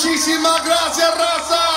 Muchísimas gracias, raza.